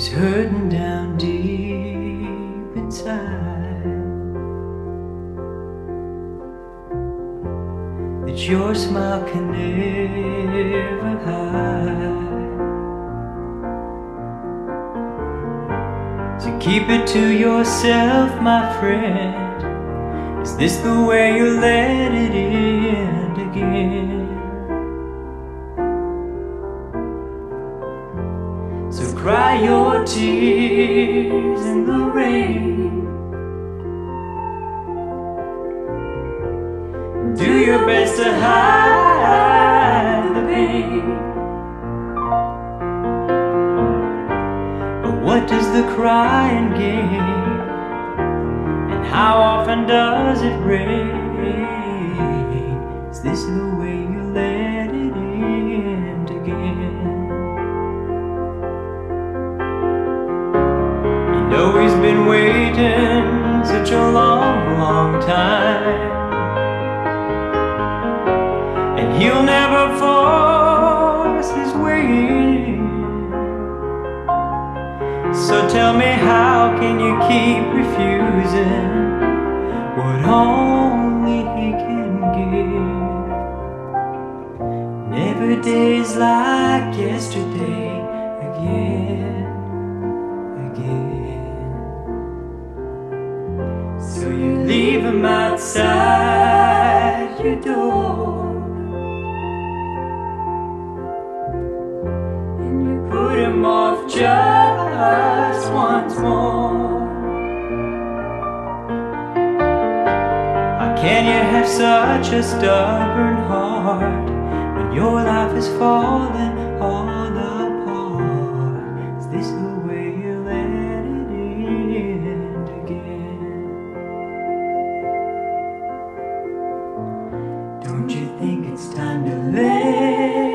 is hurting down deep inside. That your smile can never hide. So keep it to yourself, my friend. Is this the way you let it end again? Cry your tears in the rain. Do your best to hide the pain. But what does the crying gain? And how often does it rain? Is this the know he's been waiting such a long, long time. And he'll never force his way in. So tell me, how can you keep refusing what only he can give? Never days like yesterday again, again. Outside your door. And you put him off just once more. How can you have such a stubborn heart when your life is falling? Don't you think it's time to let?